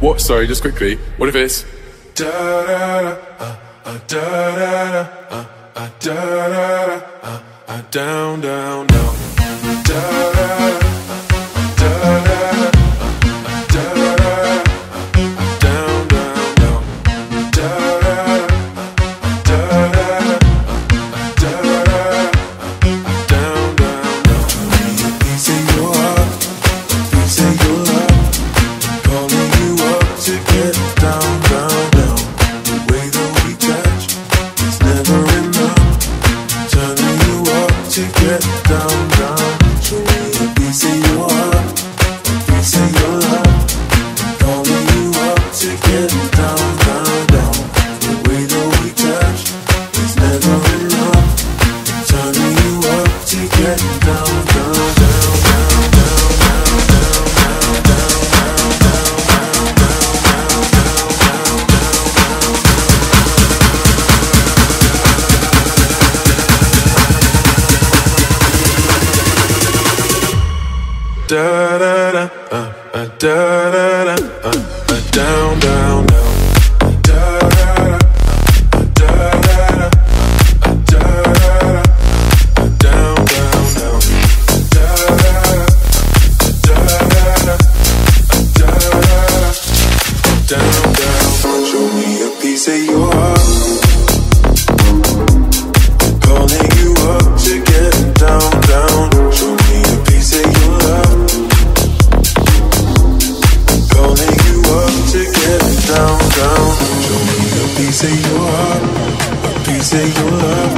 What? Sorry, just quickly. What if it's down down da. da get down. da da da, da uh, da da da, uh, uh, down down. piece of your heart, a piece of your love.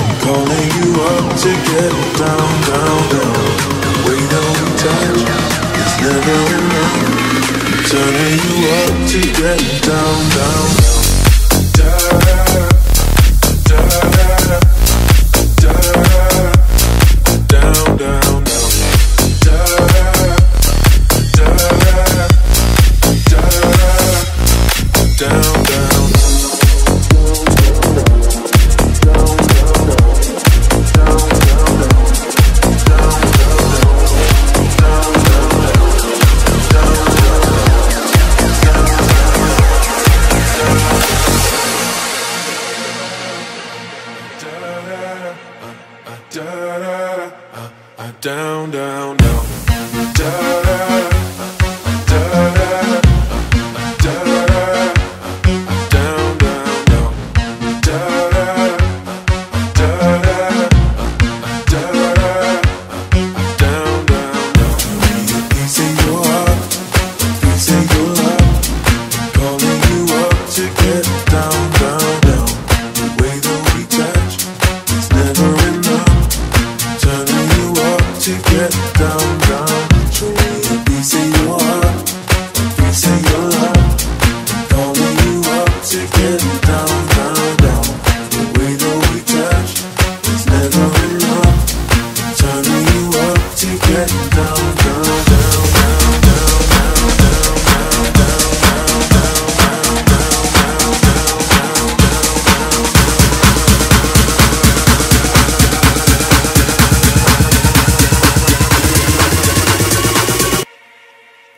I'm calling you up to get down, down, down. The way that we touch is never enough. I'm turning you up to get down, down. da da da, uh, uh, down down down, da da.